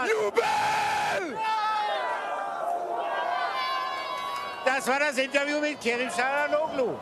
Deutschland. Jubel! Das war das Interview mit Kerim Sharanoglu.